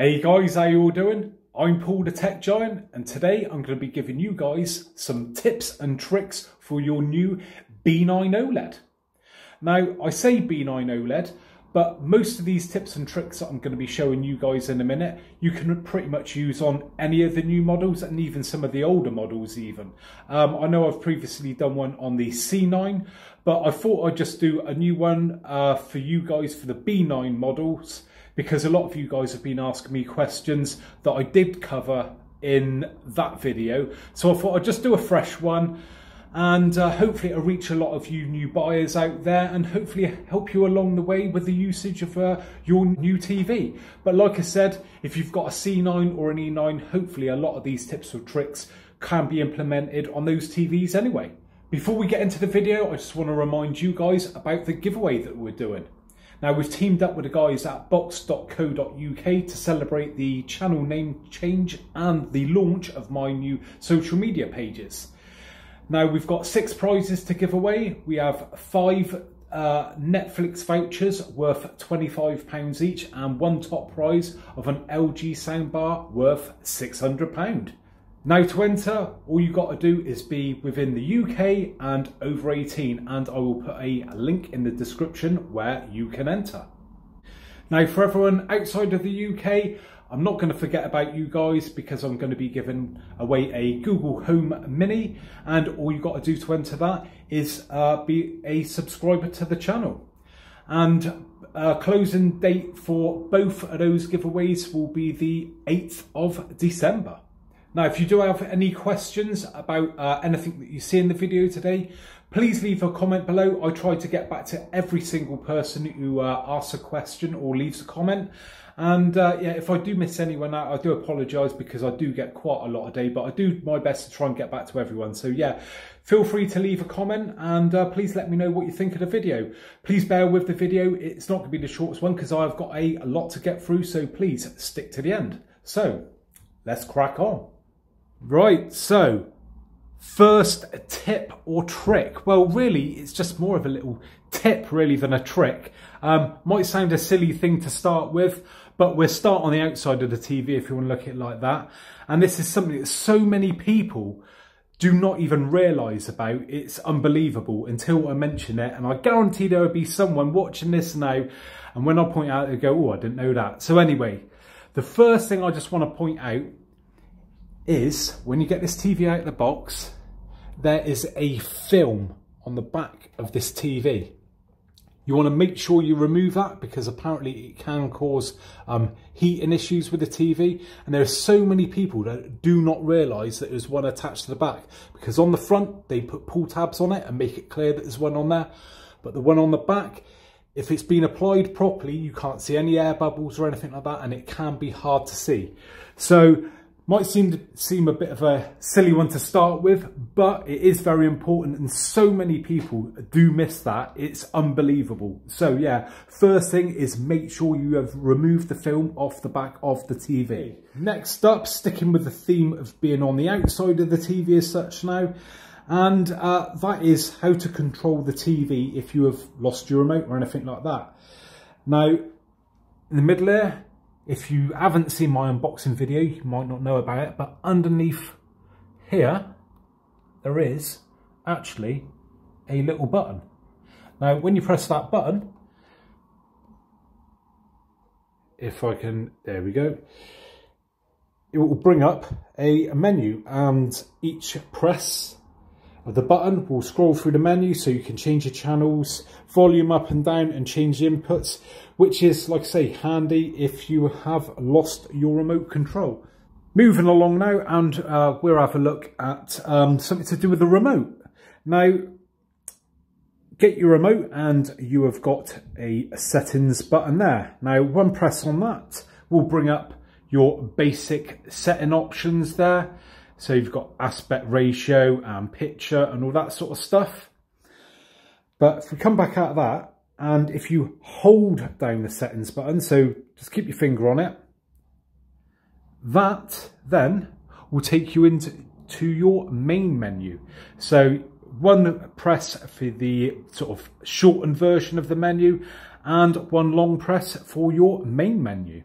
Hey guys, how you all doing? I'm Paul the Tech Giant and today I'm going to be giving you guys some tips and tricks for your new B9 OLED. Now I say B9 OLED but most of these tips and tricks that I'm going to be showing you guys in a minute you can pretty much use on any of the new models and even some of the older models even. Um, I know I've previously done one on the C9 but I thought I'd just do a new one uh, for you guys for the B9 models because a lot of you guys have been asking me questions that I did cover in that video. So I thought I'd just do a fresh one and uh, hopefully it'll reach a lot of you new buyers out there and hopefully help you along the way with the usage of uh, your new TV. But like I said, if you've got a C9 or an E9, hopefully a lot of these tips or tricks can be implemented on those TVs anyway. Before we get into the video, I just want to remind you guys about the giveaway that we're doing. Now we've teamed up with the guys at box.co.uk to celebrate the channel name change and the launch of my new social media pages. Now we've got six prizes to give away. We have five uh, Netflix vouchers worth £25 each and one top prize of an LG soundbar worth £600. Now to enter, all you got to do is be within the UK and over 18 and I will put a link in the description where you can enter. Now for everyone outside of the UK, I'm not going to forget about you guys because I'm going to be giving away a Google Home Mini and all you got to do to enter that is uh, be a subscriber to the channel. And uh, closing date for both of those giveaways will be the 8th of December. Now, if you do have any questions about uh, anything that you see in the video today, please leave a comment below. I try to get back to every single person who uh, asks a question or leaves a comment. And uh, yeah, if I do miss anyone out, I do apologise because I do get quite a lot a day, but I do my best to try and get back to everyone. So yeah, feel free to leave a comment and uh, please let me know what you think of the video. Please bear with the video. It's not going to be the shortest one because I've got a, a lot to get through. So please stick to the end. So let's crack on. Right, so first tip or trick. Well, really, it's just more of a little tip really than a trick. Um, might sound a silly thing to start with, but we'll start on the outside of the TV if you want to look at it like that. And this is something that so many people do not even realise about. It's unbelievable until I mention it. And I guarantee there will be someone watching this now. And when I point out, they go, oh, I didn't know that. So anyway, the first thing I just want to point out is when you get this TV out of the box, there is a film on the back of this TV. You want to make sure you remove that because apparently it can cause um, heating issues with the TV. And there are so many people that do not realise that there's one attached to the back because on the front they put pull tabs on it and make it clear that there's one on there. But the one on the back, if it's been applied properly, you can't see any air bubbles or anything like that and it can be hard to see. So might seem to seem a bit of a silly one to start with, but it is very important and so many people do miss that. It's unbelievable. So yeah, first thing is make sure you have removed the film off the back of the TV. Next up, sticking with the theme of being on the outside of the TV as such now, and uh, that is how to control the TV if you have lost your remote or anything like that. Now, in the middle there, if you haven't seen my unboxing video, you might not know about it, but underneath here, there is actually a little button. Now, when you press that button, if I can, there we go, it will bring up a menu and each press of the button we'll scroll through the menu so you can change your channels, volume up and down and change the inputs, which is, like I say, handy if you have lost your remote control. Moving along now and uh, we'll have a look at um, something to do with the remote. Now, get your remote and you have got a settings button there. Now, one press on that will bring up your basic setting options there. So you've got aspect ratio and picture and all that sort of stuff. But if we come back out of that, and if you hold down the settings button, so just keep your finger on it, that then will take you into to your main menu. So one press for the sort of shortened version of the menu and one long press for your main menu.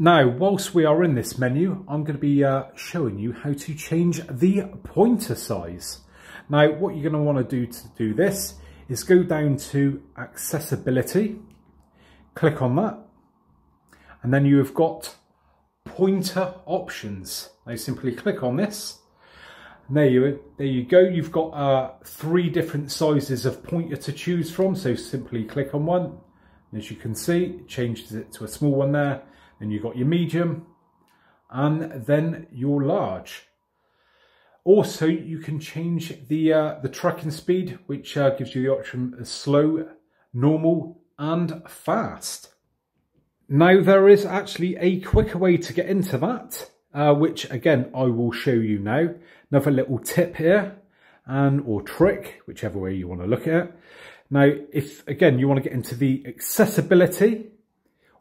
Now, whilst we are in this menu, I'm going to be uh, showing you how to change the pointer size. Now, what you're going to want to do to do this is go down to accessibility, click on that, and then you have got pointer options. Now simply click on this. There you, there you go. You've got uh, three different sizes of pointer to choose from. So simply click on one. And as you can see, it changes it to a small one there. Then you've got your medium and then your large. Also, you can change the uh, the tracking speed, which uh, gives you the option of slow, normal and fast. Now there is actually a quicker way to get into that, uh, which again I will show you now. Another little tip here and or trick, whichever way you want to look at it. Now if again you want to get into the accessibility,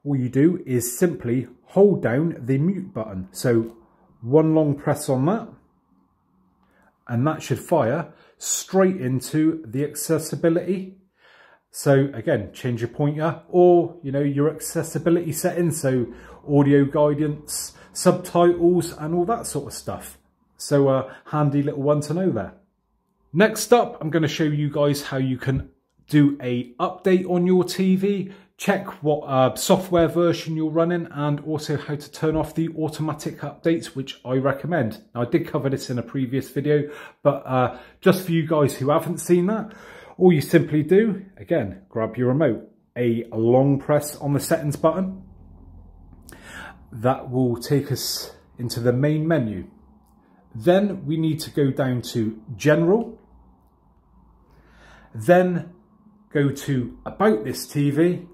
all you do is simply hold down the mute button. So one long press on that and that should fire straight into the accessibility so again, change your pointer or, you know, your accessibility settings. So audio guidance, subtitles and all that sort of stuff. So a handy little one to know there. Next up, I'm going to show you guys how you can do a update on your TV, check what uh, software version you're running and also how to turn off the automatic updates, which I recommend. Now, I did cover this in a previous video, but uh, just for you guys who haven't seen that, all you simply do, again, grab your remote, a long press on the settings button. That will take us into the main menu. Then we need to go down to General. Then go to About This TV.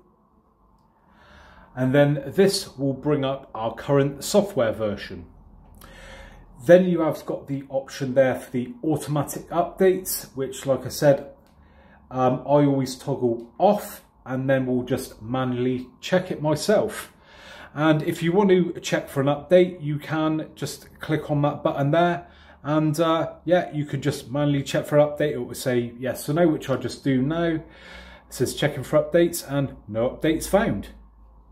And then this will bring up our current software version. Then you have got the option there for the automatic updates, which like I said, um, I always toggle off and then we'll just manually check it myself. And if you want to check for an update, you can just click on that button there. And uh, yeah, you could just manually check for an update. It will say yes or no, which I just do now. It says checking for updates and no updates found.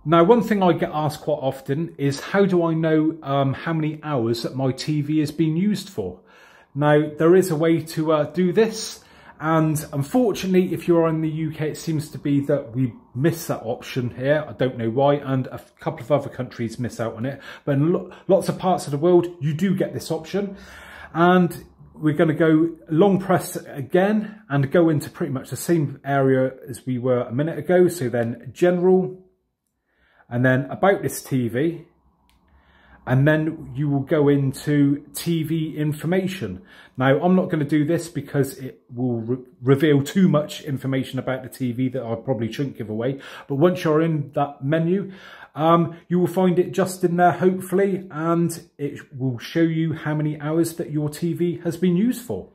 Now, one thing I get asked quite often is how do I know um, how many hours that my TV is being used for? Now, there is a way to uh, do this. And unfortunately, if you're in the UK, it seems to be that we miss that option here. I don't know why. And a couple of other countries miss out on it. But in lots of parts of the world, you do get this option. And we're going to go long press again and go into pretty much the same area as we were a minute ago. So then general and then about this TV and then you will go into TV information. Now, I'm not going to do this because it will re reveal too much information about the TV that I probably shouldn't give away. But once you're in that menu, um, you will find it just in there, hopefully, and it will show you how many hours that your TV has been used for.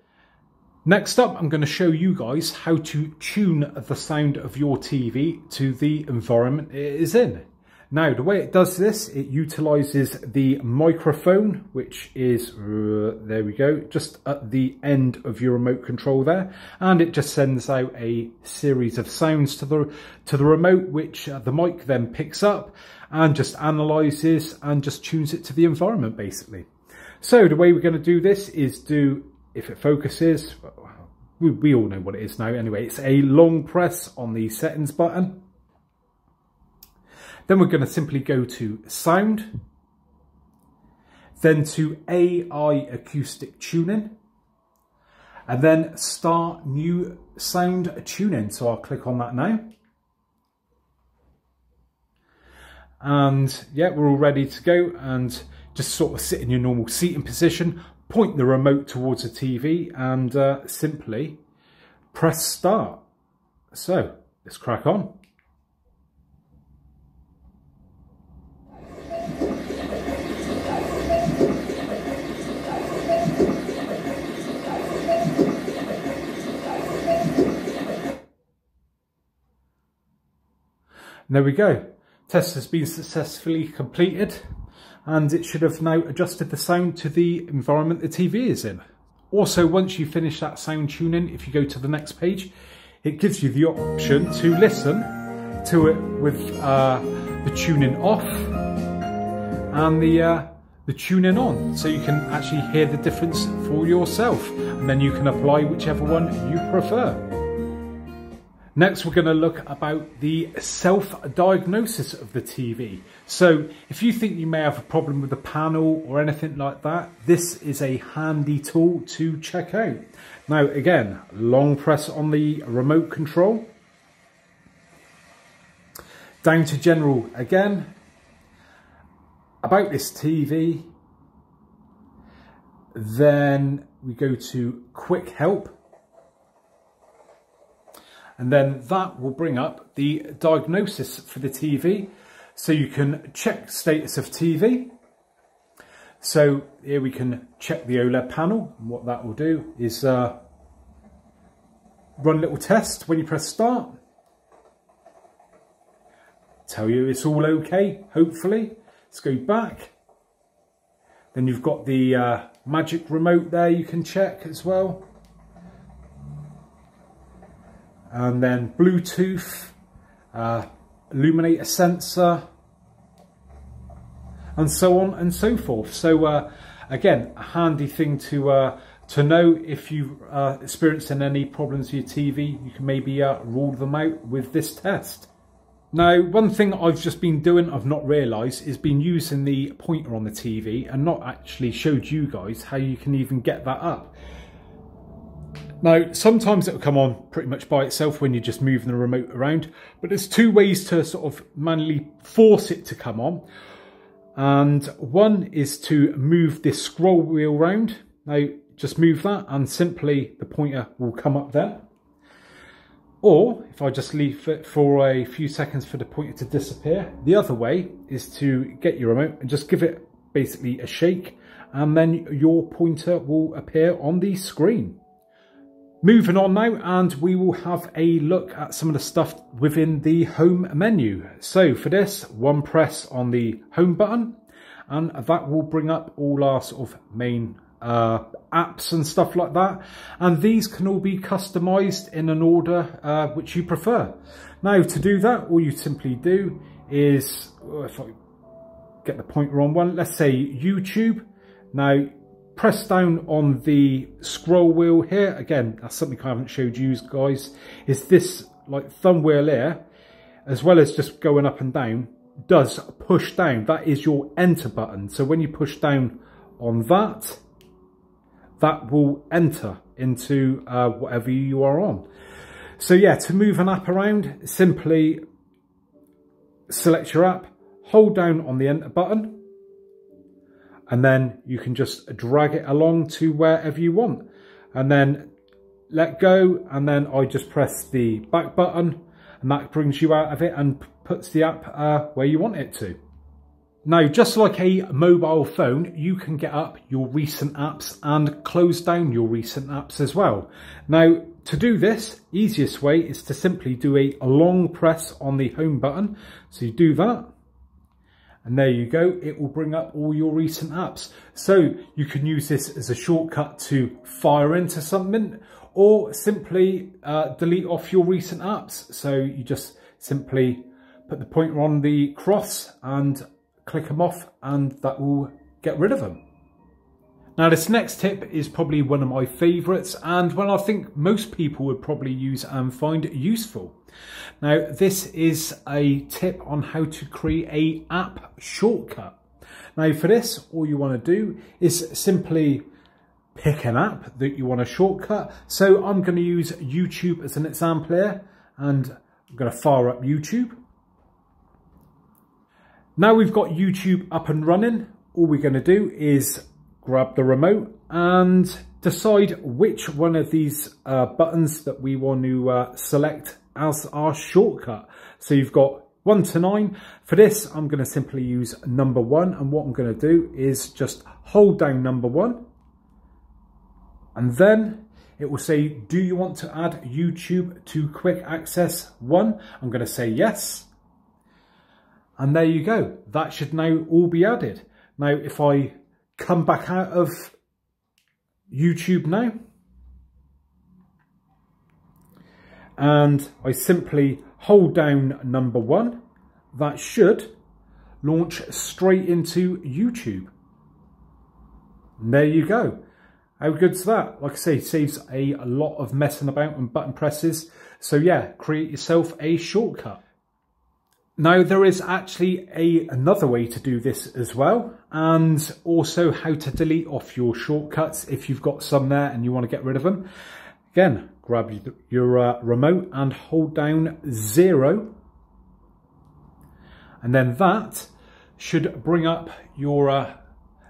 Next up, I'm going to show you guys how to tune the sound of your TV to the environment it is in. Now, the way it does this, it utilizes the microphone, which is, uh, there we go, just at the end of your remote control there. And it just sends out a series of sounds to the, to the remote, which uh, the mic then picks up and just analyzes and just tunes it to the environment, basically. So the way we're going to do this is do, if it focuses, we, we all know what it is now anyway, it's a long press on the settings button then we're going to simply go to sound, then to AI acoustic tuning, and then start new sound tuning. So I'll click on that now. And yeah, we're all ready to go and just sort of sit in your normal seating position, point the remote towards the TV and uh, simply press start. So let's crack on. There we go. Test has been successfully completed and it should have now adjusted the sound to the environment the TV is in. Also, once you finish that sound tuning, if you go to the next page, it gives you the option to listen to it with uh, the tuning off and the uh, the tuning on so you can actually hear the difference for yourself and then you can apply whichever one you prefer. Next we're going to look about the self-diagnosis of the TV. So if you think you may have a problem with the panel or anything like that, this is a handy tool to check out. Now again, long press on the remote control. Down to general again, about this TV. Then we go to quick help. And then that will bring up the diagnosis for the TV. So you can check status of TV. So here we can check the OLED panel. And what that will do is uh, run a little test when you press start. Tell you it's all okay, hopefully. Let's go back. Then you've got the uh, magic remote there you can check as well. And then Bluetooth, uh, illuminator sensor, and so on and so forth. So uh, again, a handy thing to uh, to know if you are experiencing any problems with your TV, you can maybe uh, rule them out with this test. Now, one thing I've just been doing, I've not realised, is been using the pointer on the TV and not actually showed you guys how you can even get that up. Now, sometimes it'll come on pretty much by itself when you're just moving the remote around, but there's two ways to sort of manually force it to come on. And one is to move this scroll wheel around. Now, just move that and simply the pointer will come up there. Or if I just leave it for a few seconds for the pointer to disappear, the other way is to get your remote and just give it basically a shake and then your pointer will appear on the screen. Moving on now and we will have a look at some of the stuff within the home menu. So for this, one press on the home button and that will bring up all our sort of main uh, apps and stuff like that. And these can all be customized in an order uh, which you prefer. Now to do that, all you simply do is, oh, if I get the pointer on one, let's say YouTube. Now press down on the scroll wheel here. Again, that's something I haven't showed you guys, is this like thumb wheel here, as well as just going up and down, does push down. That is your enter button. So when you push down on that, that will enter into uh, whatever you are on. So yeah, to move an app around, simply select your app, hold down on the enter button, and then you can just drag it along to wherever you want. And then let go, and then I just press the back button, and that brings you out of it and puts the app uh, where you want it to. Now, just like a mobile phone, you can get up your recent apps and close down your recent apps as well. Now, to do this, easiest way is to simply do a long press on the home button. So you do that, and there you go. It will bring up all your recent apps. So you can use this as a shortcut to fire into something or simply uh, delete off your recent apps. So you just simply put the pointer on the cross and click them off and that will get rid of them. Now this next tip is probably one of my favourites and one I think most people would probably use and find useful. Now this is a tip on how to create a app shortcut. Now for this all you want to do is simply pick an app that you want to shortcut. So I'm going to use YouTube as an example here and I'm going to fire up YouTube. Now we've got YouTube up and running, all we're going to do is grab the remote and decide which one of these uh, buttons that we want to uh, select as our shortcut. So you've got 1 to 9. For this, I'm going to simply use number 1. And what I'm going to do is just hold down number 1. And then it will say, do you want to add YouTube to quick access 1? I'm going to say yes. And there you go. That should now all be added. Now, if I come back out of YouTube now, and I simply hold down number one, that should launch straight into YouTube. And there you go. How good's that? Like I say, saves a lot of messing about and button presses. So yeah, create yourself a shortcut. Now there is actually a another way to do this as well and also how to delete off your shortcuts if you've got some there and you want to get rid of them. Again, grab your uh, remote and hold down zero. And then that should bring up your uh,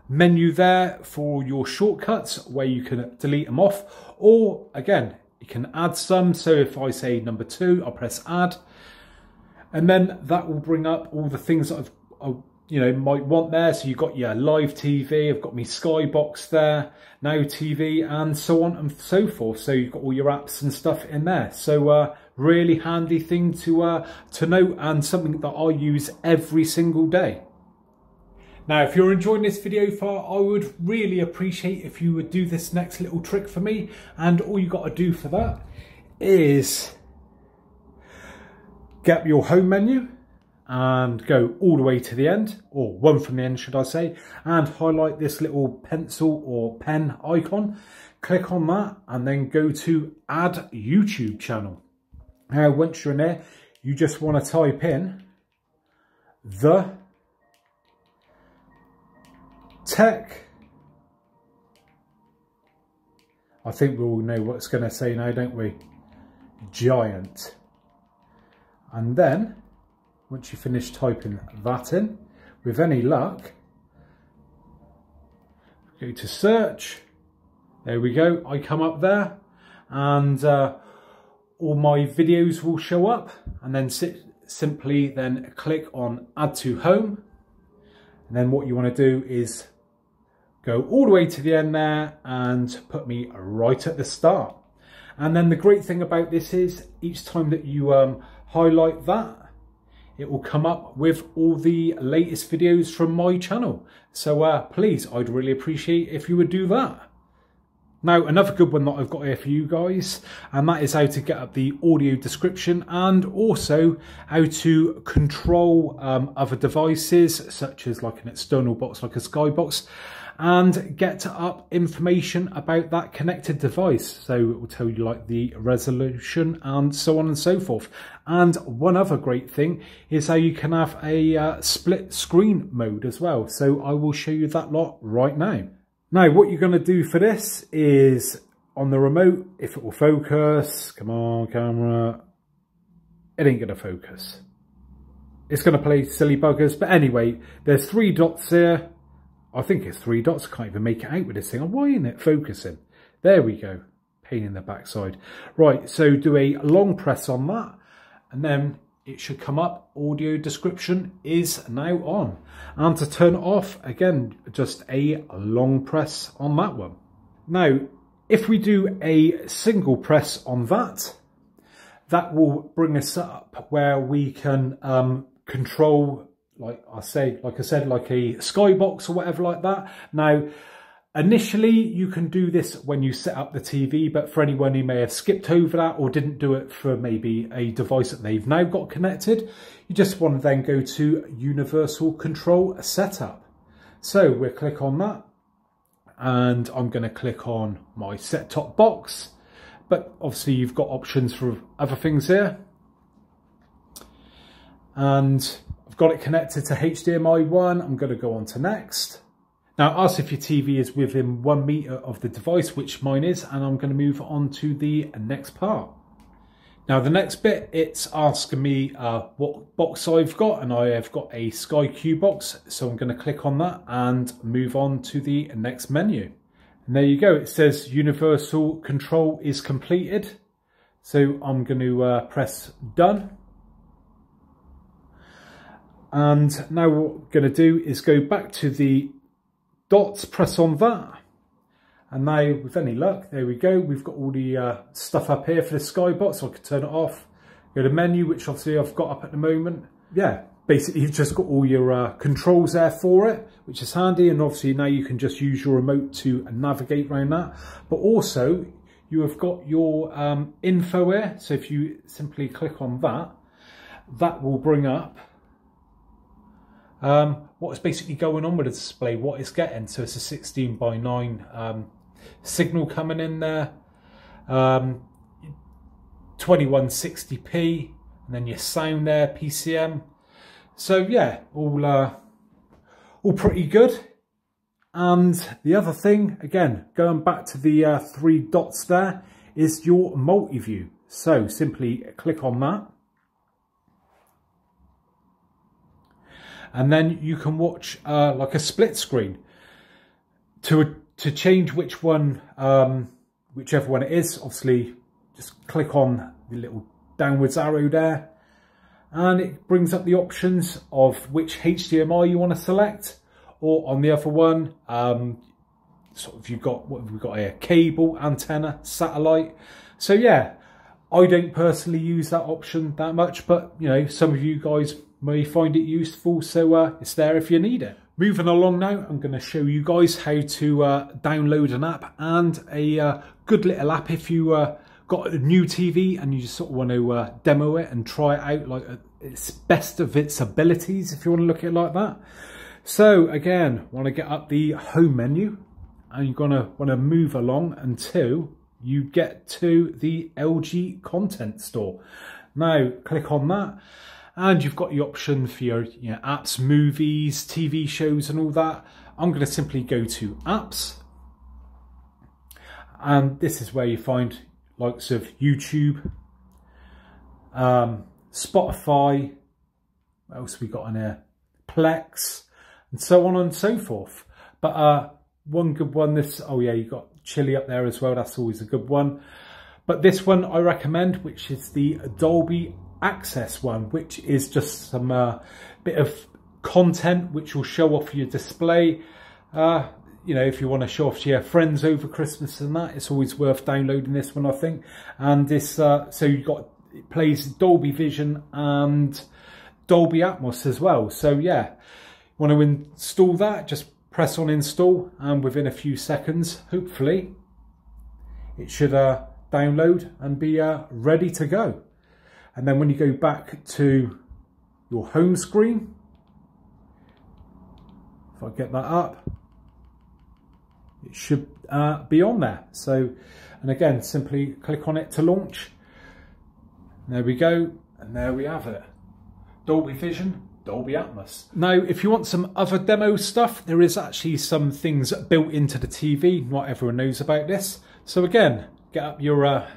menu there for your shortcuts where you can delete them off. Or again you can add some. So if I say number two I'll press add and then that will bring up all the things that I've I, you know might want there. So you've got your live TV I've got my Skybox there now TV and so on and so forth. So you've got all your apps and stuff in there. So uh, really handy thing to uh, to note and something that I use every single day. Now, if you're enjoying this video far, I would really appreciate if you would do this next little trick for me. And all you got to do for that is get your home menu and go all the way to the end, or one from the end, should I say, and highlight this little pencil or pen icon. Click on that and then go to add YouTube channel. Now, once you're in there, you just want to type in the Tech. I think we all know what it's going to say now, don't we? Giant. And then, once you finish typing that in, with any luck, go to search. There we go. I come up there and uh, all my videos will show up and then simply then click on add to home. And then what you want to do is go all the way to the end there and put me right at the start. And then the great thing about this is each time that you um, highlight that, it will come up with all the latest videos from my channel. So uh, please, I'd really appreciate if you would do that. Now, another good one that I've got here for you guys, and that is how to get up the audio description and also how to control um, other devices, such as like an external box, like a Skybox, and get up information about that connected device. So it will tell you like the resolution and so on and so forth. And one other great thing is how you can have a uh, split screen mode as well. So I will show you that lot right now. Now what you're going to do for this is on the remote, if it will focus, come on camera, it ain't going to focus. It's going to play silly buggers. But anyway, there's three dots here I think it's three dots. I can't even make it out with this thing. Why isn't it focusing? There we go. Pain in the backside. Right, so do a long press on that. And then it should come up. Audio description is now on. And to turn off, again, just a long press on that one. Now, if we do a single press on that, that will bring us up where we can um, control like I say, like I said, like a skybox or whatever like that. Now, initially you can do this when you set up the TV, but for anyone who may have skipped over that or didn't do it for maybe a device that they've now got connected, you just want to then go to Universal Control Setup. So we'll click on that and I'm going to click on my set-top box. But obviously you've got options for other things here. And got it connected to HDMI 1. I'm going to go on to next. Now ask if your TV is within one meter of the device, which mine is, and I'm going to move on to the next part. Now the next bit, it's asking me uh, what box I've got, and I have got a Sky Q box, so I'm going to click on that and move on to the next menu. And there you go, it says Universal Control is completed. So I'm going to uh, press done. And now what we're going to do is go back to the dots, press on that. And now, with any luck, there we go. We've got all the uh, stuff up here for the skybox, so I can turn it off. Go to menu, which obviously I've got up at the moment. Yeah, basically you've just got all your uh, controls there for it, which is handy. And obviously now you can just use your remote to navigate around that. But also you have got your um, info here. So if you simply click on that, that will bring up um, what is basically going on with the display, what it's getting. So it's a 16 by 9 um, signal coming in there, um, 2160p, and then your sound there, PCM. So yeah, all uh, all pretty good. And the other thing, again, going back to the uh, three dots there, is your multi-view. So simply click on that. And then you can watch uh, like a split screen. To, to change which one, um, whichever one it is, obviously just click on the little downwards arrow there. And it brings up the options of which HDMI you want to select. Or on the other one, um, sort of you've got what we've got here, cable, antenna, satellite. So yeah, I don't personally use that option that much, but you know, some of you guys may find it useful, so uh, it's there if you need it. Moving along now, I'm going to show you guys how to uh, download an app and a uh, good little app if you uh, got a new TV and you just sort of want to uh, demo it and try it out like its best of its abilities, if you want to look at it like that. So again, want to get up the home menu and you're going to want to move along until you get to the LG content store. Now click on that and you've got the option for your you know, apps, movies, TV shows and all that. I'm going to simply go to apps and this is where you find likes of YouTube, um, Spotify, what else we got on here, Plex and so on and so forth. But uh, one good one, this, oh yeah, you got chili up there as well. That's always a good one. But this one I recommend, which is the Dolby Access one, which is just some uh, bit of content which will show off your display. Uh, you know, if you want to show off to your friends over Christmas and that, it's always worth downloading this one, I think. And this, uh, so you've got, it plays Dolby Vision and Dolby Atmos as well. So yeah, want to install that, just press on install and within a few seconds, hopefully, it should uh, download and be uh, ready to go. And then when you go back to your home screen, if I get that up, it should uh, be on there. So, and again, simply click on it to launch. There we go. And there we have it. Dolby Vision Dolby Atmos. Now, if you want some other demo stuff, there is actually some things built into the TV. Not everyone knows about this. So again, get up your uh,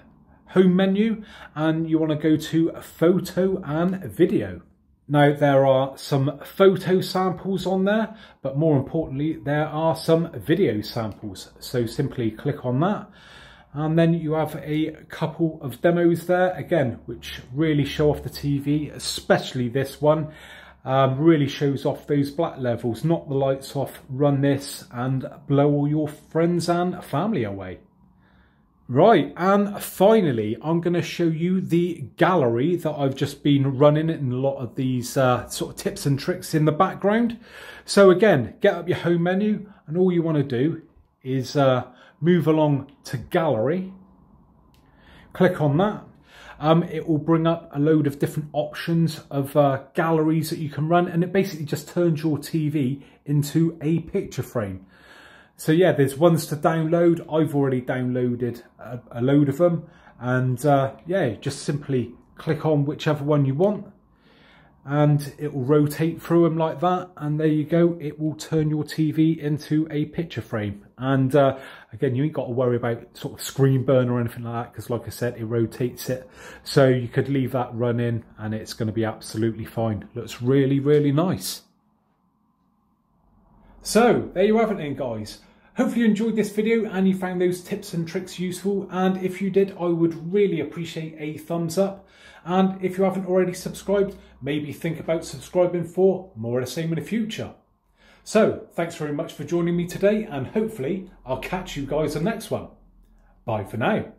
home menu and you want to go to photo and video. Now there are some photo samples on there, but more importantly, there are some video samples. So simply click on that and then you have a couple of demos there again which really show off the TV especially this one um, really shows off those black levels. Knock the lights off, run this and blow all your friends and family away. Right, and finally, I'm going to show you the gallery that I've just been running in a lot of these uh, sort of tips and tricks in the background. So again, get up your home menu and all you want to do is uh, move along to gallery. Click on that um, it will bring up a load of different options of uh, galleries that you can run and it basically just turns your TV into a picture frame. So yeah, there's ones to download. I've already downloaded a, a load of them. And uh, yeah, just simply click on whichever one you want. And it will rotate through them like that. And there you go. It will turn your TV into a picture frame. And uh, again you ain't got to worry about sort of screen burn or anything like that because like I said it rotates it. So you could leave that running and it's going to be absolutely fine. Looks really really nice. So there you have it then guys Hopefully you enjoyed this video and you found those tips and tricks useful and if you did I would really appreciate a thumbs up and if you haven't already subscribed maybe think about subscribing for more of the same in the future. So thanks very much for joining me today and hopefully I'll catch you guys in the next one. Bye for now.